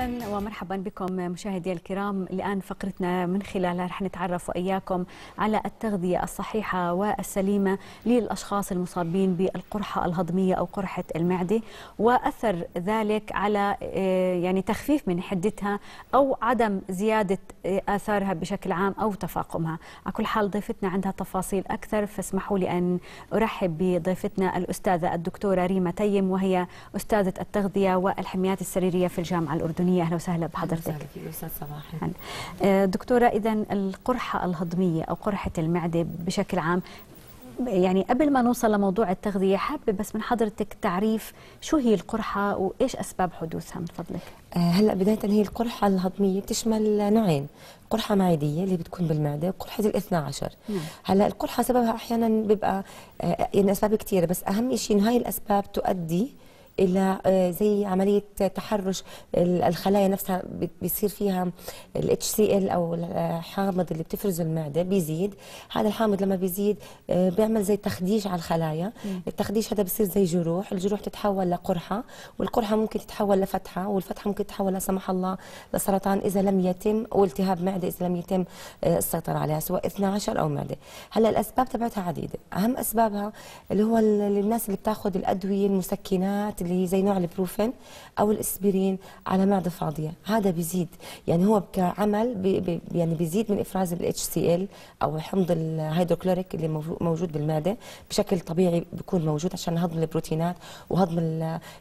أهلا ومرحبا بكم مشاهدي الكرام. الآن فقرتنا من خلالها رح نتعرف وإياكم على التغذية الصحيحة والسليمة للأشخاص المصابين بالقرحة الهضمية أو قرحة المعدة وأثر ذلك على يعني تخفيف من حدتها أو عدم زيادة آثارها بشكل عام أو تفاقمها. على كل حال ضيفتنا عندها تفاصيل أكثر فاسمحوا لي أن أرحب بضيفتنا الأستاذة الدكتورة ريما تيم وهي أستاذة التغذية والحميات السريرية في الجامعة الأردنية. أهلا وسهلا بحضرتك. أهلا أستاذ صباح. دكتورة اذا القرحة الهضمية أو قرحة المعدة بشكل عام يعني قبل ما نوصل لموضوع التغذية حابة بس من حضرتك تعريف شو هي القرحة وإيش أسباب حدوثها من فضلك؟ هلأ بداية هي القرحة الهضمية بتشمل نوعين قرحة معدية اللي بتكون بالمعدة وقرحة الاثنى عشر. نعم. هلأ القرحة سببها أحيانا بيبقى يعني أسباب كثيره بس أهم شيء إنه هاي الأسباب تؤدي إلى زي عملية تحرش الخلايا نفسها بيصير فيها الاتش سي ال أو الحامض اللي بتفرزه المعدة بيزيد. هذا الحامض لما بيزيد بيعمل زي تخديش على الخلايا. التخديش هذا بيصير زي جروح. الجروح تتحول لقرحة والقرحة ممكن تتحول لفتحة والفتحة ممكن تتحول لا سمح الله لسرطان إذا لم يتم والتهاب معدة إذا لم يتم السيطرة عليها سواء 12 أو معدة. هلا الأسباب تبعتها عديدة. أهم أسبابها اللي هو الناس اللي بتاخذ الأدوية المسكنات اللي هي زي نوع البروفين أو الاسبرين على معدة فاضية. هذا بيزيد يعني هو كعمل بي يعني بيزيد من إفراز الاتش سي ال أو حمض الهيدروكلوريك اللي موجود بالمعدة. بشكل طبيعي بيكون موجود عشان هضم البروتينات وهضم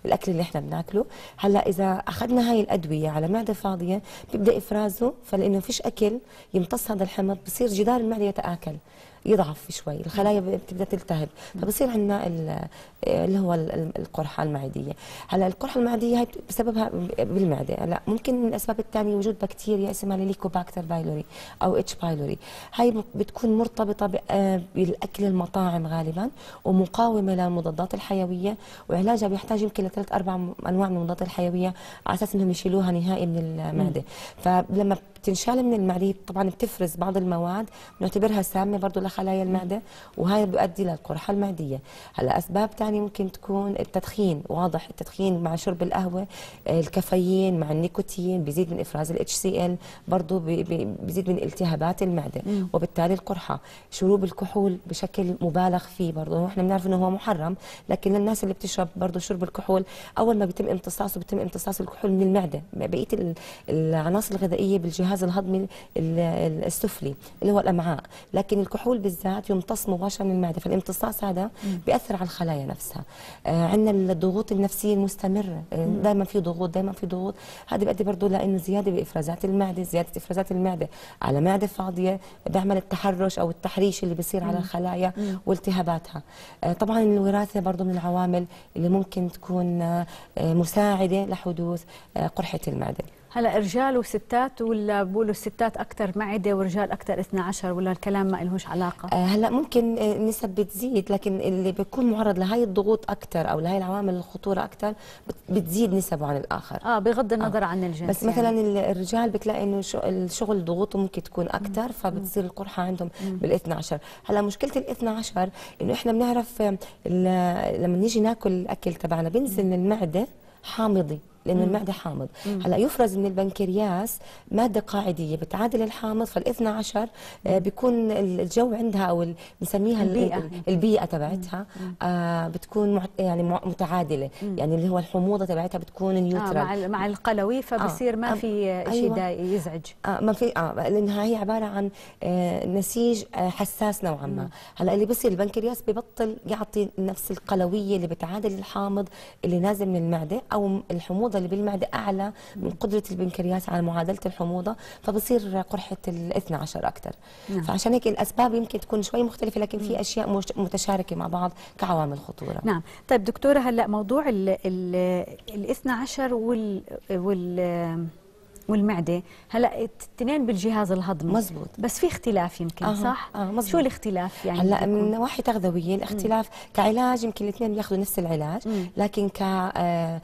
الأكل اللي إحنا بناكله. هلأ إذا أخذنا هاي الأدوية على معدة فاضية بيبدأ إفرازه فلأنه فيش أكل يمتص هذا الحمض بصير جدار المعدة يتآكل. يضعف شوي الخلايا بتبدأ تلتهب. فبصير عندنا اللي هو القرحة المعدية. هلأ القرحة المعدية هي بسببها بالمعدة. هلأ ممكن من الأسباب الثانية وجود بكتيريا اسمها Helicobacter pylori أو H. pylori هي بتكون مرتبطة بالأكل المطاعم غالبا ومقاومة للمضادات الحيوية وعلاجها بيحتاج يمكن لثلاث أربع أنواع من المضادات الحيوية على أساس إنهم يشيلوها نهائي من المعدة. فلما بتنشال من المعده طبعا بتفرز بعض المواد بنعتبرها سامة برضه لخلايا المعدة وهي بيؤدي للقرحة المعدية. هلا أسباب ثانية ممكن تكون التدخين واضح التدخين مع شرب القهوة الكافيين مع النيكوتين بيزيد من إفراز الاتش سي ال برضه بيزيد من التهابات المعدة. وبالتالي القرحة. شرب الكحول بشكل مبالغ فيه برضه إحنا بنعرف إنه هو محرم لكن للناس اللي بتشرب برضه شرب الكحول أول ما بيتم امتصاصه بيتم امتصاص الكحول من المعدة بقية العناصر الغذائية بالجهاز الهضمي السفلي اللي هو الأمعاء. لكن الكحول بالذات يمتص مباشره من المعدة فالامتصاص هذا بيأثر على الخلايا نفسها. آه عندنا الضغوط النفسية المستمرة. آه دائما في ضغوط دائما في ضغوط. هذا بيؤدي برضه لأنه زيادة بإفرازات المعدة زيادة إفرازات المعدة على معدة فاضية بيعمل التحرش أو التحريش اللي بيصير على الخلايا والتهاباتها. آه طبعا الوراثة برضه من العوامل اللي ممكن تكون مساعدة لحدوث قرحة المعدة. هلا رجال وستات ولا بقولوا الستات أكثر معدة ورجال أكثر 12 ولا الكلام ما لهوش علاقة؟ آه هلا ممكن النسب بتزيد لكن اللي بيكون معرض لهي الضغوط أكثر أو لهي العوامل الخطورة أكثر بتزيد نسبه عن الآخر آه بغض النظر آه. عن الجنس بس مثلا يعني. الرجال بتلاقي إنه الشغل ضغوطه ممكن تكون أكثر فبتصير القرحة عندهم بال 12 هلا مشكلة ال 12 إنه إحنا بنعرف لما نيجي ناكل الأكل تبعنا بينزل المعدة حامضي لأنه المعدة حامض. هلأ يفرز من البنكرياس مادة قاعدية بتعادل الحامض فال12 آه بيكون الجو عندها أو بنسميها البيئة, البيئة تبعتها آه بتكون يعني متعادلة. يعني اللي هو الحموضة تبعتها بتكون نيوترال آه مع مع القلوي فبصير آه ما في شيء أيوة. يزعج. آه ما في آه لأنها هي عبارة عن آه نسيج آه حساس نوعا ما. هلأ اللي بصير البنكرياس ببطل يعطي نفس القلوية اللي بتعادل الحامض اللي نازل من المعدة أو الحموضة اللي بالمعدة أعلى من قدرة البنكرياس على معادلة الحموضة فبصير قرحة ال 12 أكثر نعم. فعشان هيك الأسباب يمكن تكون شوي مختلفة لكن في أشياء متشاركة مع بعض كعوامل خطورة. نعم. طيب دكتورة هلأ موضوع ال ال 12 وال وال والمعدة. هلا الاثنين بالجهاز الهضمي. مزبوط. بس في اختلاف يمكن أه. صح؟ آه مزبوط. شو الاختلاف يعني هلا؟ من نواحي تغذويه الاختلاف كعلاج يمكن الاثنين بياخذوا نفس العلاج لكن ك آه،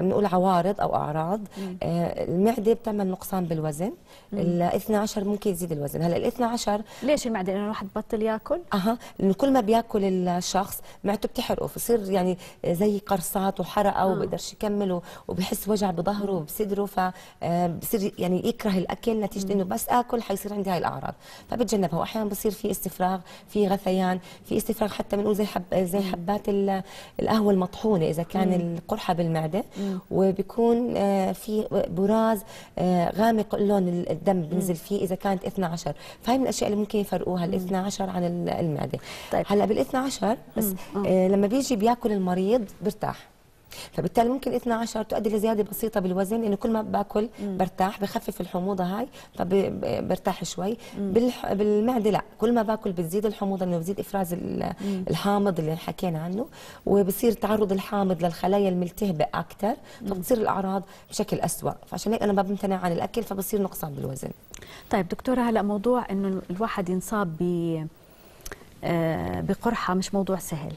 بنقول عوارض أو أعراض. آه، المعدة بتعمل نقصان بالوزن. ال 12 ممكن يزيد الوزن. هلا ال 12 ليش المعدة؟ لأنه الواحد بطل ياكل؟ أها. لأنه كل ما بياكل الشخص معدته بتحرقه بصير يعني زي قرصات وحرقة وما بيقدرش يكمل وبحس وجع بظهره وبصدره فبصير يعني يكره الأكل نتيجة إنه بس آكل حيصير عندي هاي الأعراض. فبتجنبها. واحيانا بصير في استفراغ في غثيان في استفراغ حتى بنقول زي حب زي حبات ال- القهوة المطحونة إذا كان القرحة بالمعدة. وبيكون آه، في براز آه، غامق اللون الدم بينزل فيه إذا كانت 12 فهي من الأشياء اللي ممكن يفرقوها ال 12 عن ال- المعدة. طيب. هلأ بال 12 بس آه لما بيجي بياكل المريض بيرتاح. فبالتالي ممكن 12 تؤدي لزيادة بسيطة بالوزن لأنه كل ما باكل برتاح بخفف الحموضة هاي فبرتاح شوي. بالمعدة لا كل ما باكل بتزيد الحموضة لأنه بزيد إفراز ال- الحامض اللي حكينا عنه وبصير تعرض الحامض للخلايا الملتهبة أكثر فبتصير الأعراض بشكل أسوأ. فعشان هيك أنا ما بمتنع عن الأكل فبصير نقصان بالوزن. طيب دكتورة هلا موضوع إنه الواحد ينصاب ب آه، بقرحة مش موضوع سهل.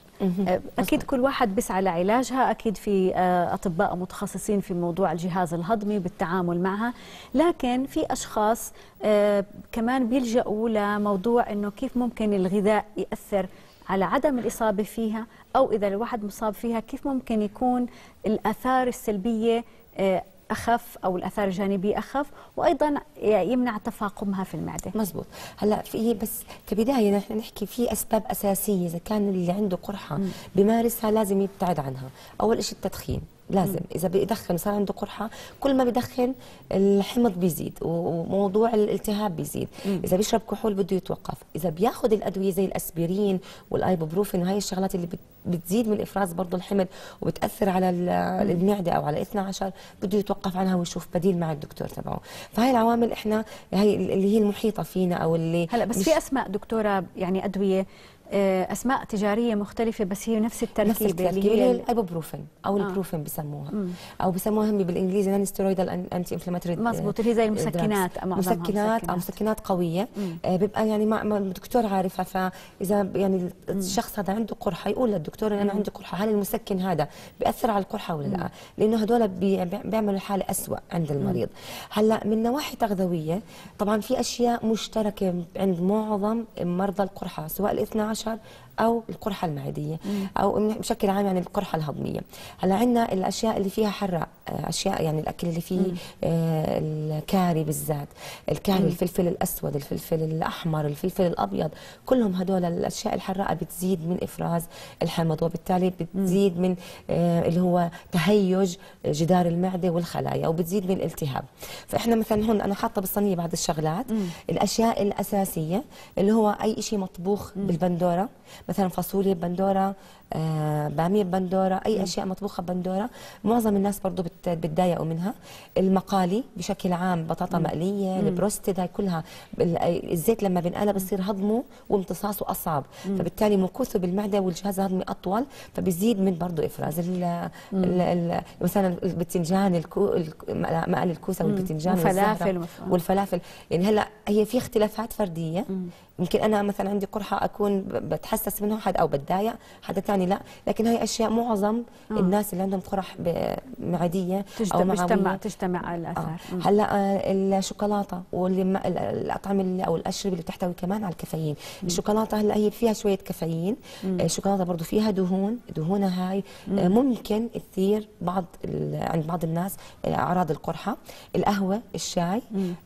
آه، أكيد كل واحد بيسعى لعلاجها أكيد في آه، أطباء متخصصين في موضوع الجهاز الهضمي بالتعامل معها. لكن في أشخاص آه، كمان بيلجأوا لموضوع أنه كيف ممكن الغذاء يأثر على عدم الإصابة فيها أو إذا الواحد مصاب فيها كيف ممكن يكون الآثار السلبية أخف أو الآثار الجانبية أخف وأيضا يمنع تفاقمها في المعدة. مزبوط. هلأ في بس كبدايه نحن نحكي في أسباب أساسية إذا كان اللي عنده قرحة بيمارسها لازم يبتعد عنها. أول شيء التدخين. لازم. إذا بيدخن صار عنده قرحة كل ما بدخن الحمض بيزيد وموضوع الالتهاب بيزيد. إذا بيشرب كحول بده يتوقف. إذا بياخذ الأدوية زي الأسبرين والآيبوبروفين وهي الشغلات اللي بت- بتزيد من إفراز برضه الحمض وبتأثر على ال- المعدة أو على 12 بده يتوقف عنها ويشوف بديل مع الدكتور تبعه. فهي العوامل إحنا هي اللي هي المحيطة فينا أو اللي هلا بس في أسماء دكتورة يعني أدوية أسماء تجارية مختلفة بس هي نفس التركيبة نفس التركيبة اللي هي ال- الايبوبروفين أو آه. البروفين بسموها. أو بسموها هم بالإنجليزي non-steroidal anti-inflammatory مزبوط، اللي هي زي المسكنات، معظمها مسكنات أو مسكنات. قوية. آه بيبقى يعني مع الدكتور عارفها فاذا يعني الشخص هذا عنده قرحة يقول للدكتور ان أنا عندي قرحة هل المسكن هذا بيأثر على القرحة ولا لا؟ لأنه هدول بي- بيعملوا الحالة أسوأ عند المريض. هلأ من نواحي تغذوية طبعا في أشياء مشتركة عند معظم مرضى القرحة سواء ال 12. أو القرحة المعدية أو بشكل عام يعني القرحة الهضمية. هلأ عندنا الأشياء اللي فيها حراق آه، أشياء يعني الأكل اللي فيه آه، الكاري بالذات الكاري الفلفل الأسود الفلفل الأحمر الفلفل الأبيض كلهم هدول الأشياء الحراقة بتزيد من إفراز الحمض وبالتالي بتزيد من آه، اللي هو تهيج جدار المعدة والخلايا وبتزيد من الالتهاب. فإحنا مثلا هون أنا حاطة بالصينية بعض الشغلات الأشياء الأساسية اللي هو أي شيء مطبوخ بالبندورة مثلا فاصوليا بندورة آه بامية بندورة أي أشياء مطبوخة بندورة. معظم الناس برضو بت- بتضايقوا منها. المقالي بشكل عام بطاطا مقلية البروستد هاي كلها. الزيت لما بنقلى بصير هضمه وامتصاصه أصعب. فبالتالي مكوثه بالمعدة والجهاز الهضمي أطول فبيزيد من برضو إفراز. ال ال ال مثلا البتنجان مقل الكوسة والبتنجان وف- والفلافل يعني هلأ هي في اختلافات فردية. يمكن أنا مثلا عندي قرحه أكون بتحسس منها حد أو بتضايق حدا ثاني لا. لكن هي أشياء معظم الناس اللي عندهم قرح معدية أو تجتمع معويه تجتمع آه. الاثار مم. هلأ آه، الشوكولاتة واللي الأطعمة اللي أو الاشربه اللي بتحتوي كمان على الكافيين. الشوكولاتة هلأ هي فيها شوية كافيين. آه، الشوكولاتة برضه فيها دهون دهونها هاي آه، ممكن تثير بعض عند بعض الناس آه، أعراض القرحة. القهوة الشاي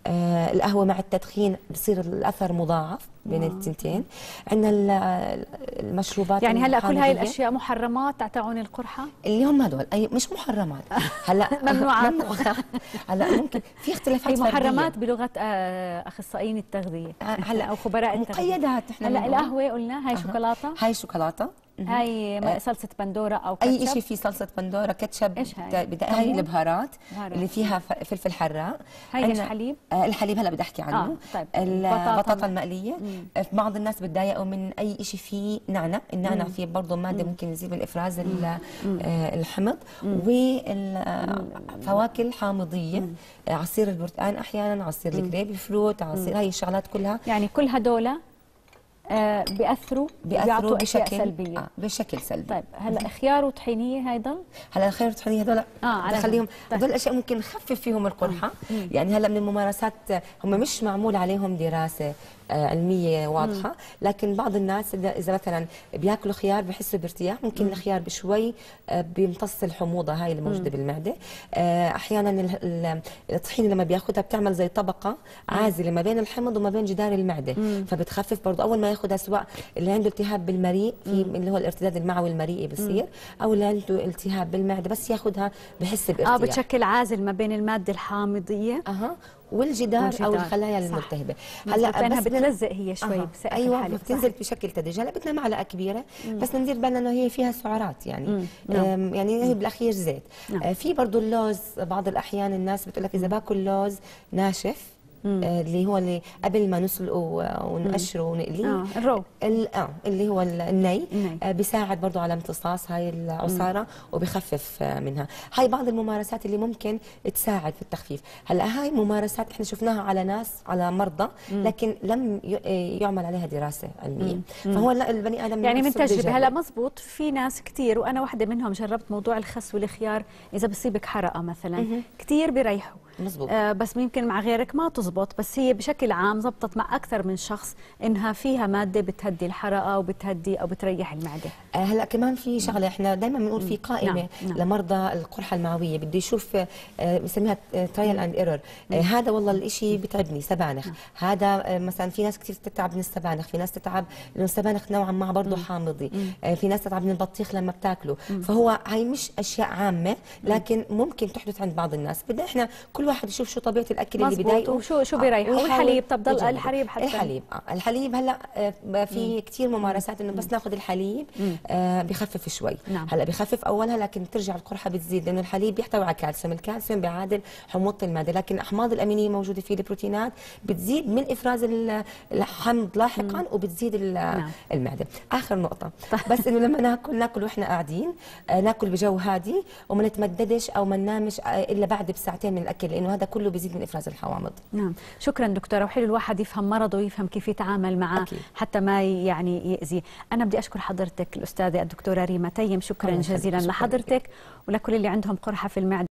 آه، القهوة مع التدخين بصير الأثر مضاعف. بين التنتين عندنا ال- المشروبات يعني هلأ كل هاي. الأشياء محرمات تعتعون القرحة اللي هم هدول أي مش محرمات هلأ ممنوعات. هلأ ممكن في اختلافات هي. محرمات بلغة آه، أخصائيين التغذية هلأ أو خبراء التغذية مقيدات نحن هلأ. القهوة قلنا هاي. شوكولاتة هاي شوكولاتة هاي آه، صلصه بندورة أو كاتشب؟ اي شيء فيه صلصه بندورة كاتشب إيش هاي؟ بدا- هاي؟ البهارات بهارات. اللي فيها فلفل حراق. هاي إيش عندنا- حليب آه الحليب هلا بدي أحكي عنه. آه، طيب. بطاطا. البطاطا المقلية. آه، بعض الناس بتضايقوا من أي شيء فيه نعنع النعنع فيه برضه مادة ممكن يزيد من افراز آه، الحمض. والفواكه حامضيه آه، عصير البرتقال أحيانا عصير الجريب فروت عصير هاي الشغلات كلها. يعني كل هدول آه بيأثروا أشياء بشكل سلبية. آه بشكل سلبي. طيب هلا خيار وطحينيه ضل هلا الخير الطحينيه هذول آه، على بخليهم طيب. هذول الأشياء ممكن نخفف فيهم القرحة. يعني هلا من الممارسات هم مش معمول عليهم دراسة. آه، علمية واضحة. لكن بعض الناس اذا إذا مثلا بياكلوا خيار بحسوا بارتياح ممكن الخيار بشوي آه، بيمتص الحموضة هاي اللي موجودة بالمعدة. آه، أحيانا ال- ال- الطحينه لما بياخذها بتعمل زي طبقة عازلة ما بين الحمض وما بين جدار المعدة. فبتخفف برضه أول ما ياخذها سواء اللي عنده التهاب بالمريء في اللي هو الارتداد المعوي المريئي بصير أو اللي عنده التهاب بالمعدة بس ياخذها بحس آه بارتياح. بتشكل عازل ما بين المادة الحامضية. أها. والجدار, والجدار. أو الخلايا صح. الملتهبه هلأ بدنا- بتلزق هي شوي أها. بسقف أيوه بتنزل صح. بشكل تدريجي هلا بدنا معلقة كبيرة بس ندير بالنا انه هي فيها سعرات يعني نعم. أم، يعني هي بالأخير زيت نعم. آه، في برضه اللوز بعض الأحيان الناس بتقول لك إذا باكل لوز ناشف آه، اللي هو اللي قبل ما نسلقه ونقشره ونقليه. آه الرو ال- آه اللي هو ال- الني. آه بيساعد برضو على امتصاص هاي العصارة وبخفف آه منها. هاي بعض الممارسات اللي ممكن تساعد في التخفيف. هلأ هاي ممارسات إحنا شفناها على ناس على مرضى لكن لم آه، يعمل عليها دراسة علمية. فهو لا البني آدم يعني من تجربة. هلأ مزبوط في ناس كثير وأنا واحدة منهم جربت موضوع الخس والخيار إذا بصيبك حرقة مثلا كثير بيريحوا. مزبوط. آه بس يمكن مع غيرك ما تزبط بس هي بشكل عام زبطت مع أكثر من شخص إنها فيها مادة بتهدي الحرقة وبتهدي أو بتريح المعدة. آه، هلأ كمان في شغلة إحنا دائما بنقول في قائمة نعم، نعم. لمرضى القرحة المعوية بده يشوف آه، بنسميها trial and error هذا والله الإشي بتعبني سبانخ. هذا آه، مثلا في ناس كثير تتعب من السبانخ في ناس تتعب لأنه السبانخ نوعا ما برضه حامضي. آه، في ناس تتعب من البطيخ لما بتاكله. فهو هاي مش أشياء عامة لكن ممكن تحدث عند بعض الناس. بدنا إحنا كل واحد يشوف شو طبيعة الأكل اللي. بضايقه وشو- شو آه، بيريحه. ويحاول والحليب، طب ضل. الحليب حتى. الحليب. آه، الحليب هلا آه، في كثير ممارسات إنه بس ناخذ الحليب آه بخفف شوي. نعم. هلا بخفف أولها لكن بترجع القرحة بتزيد لأنه الحليب بيحتوي على كالسيوم. الكالسيوم بيعادل حموضة المعده لكن الاحماض الأمينية موجودة فيه البروتينات بتزيد من إفراز ال- الحمض لاحقا وبتزيد ال- نعم. المعده آخر نقطة. بس إنه لما ناكل ناكل وإحنا قاعدين آه ناكل بجو هادي وما نتمددش أو ما ننامش آه إلا بعد بساعتين من الأكل لأنه هذا كله بيزيد من إفراز الحوامض. نعم. شكرا دكتورة. وحلو الواحد يفهم مرضه ويفهم كيف يتعامل معه أكيد. حتى ما يعني يأذي أنا بدي أشكر حضرتك الأستاذة الدكتورة ريما تيم. شكرا. جزيلا شكراً لحضرتك ولكل اللي عندهم قرحة في المعدة.